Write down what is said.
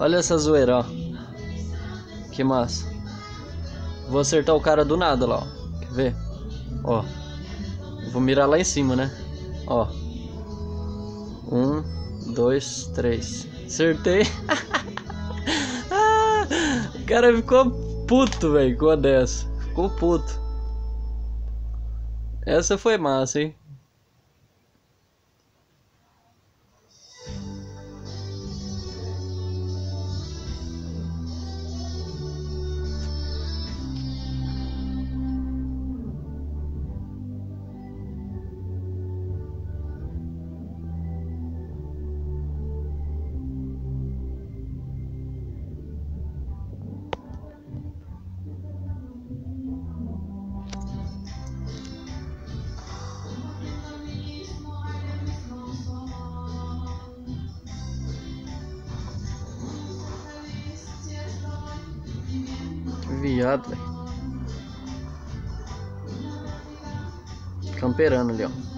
Olha essa zoeira, ó. Que massa. Vou acertar o cara do nada lá, ó. Quer ver? Ó. Vou mirar lá em cima, né? Ó. Um, dois, três. Acertei. Ah, o cara ficou puto, velho, com a dessa. Ficou puto. Essa foi massa, hein? Viado, velho. Camperando ali, ó.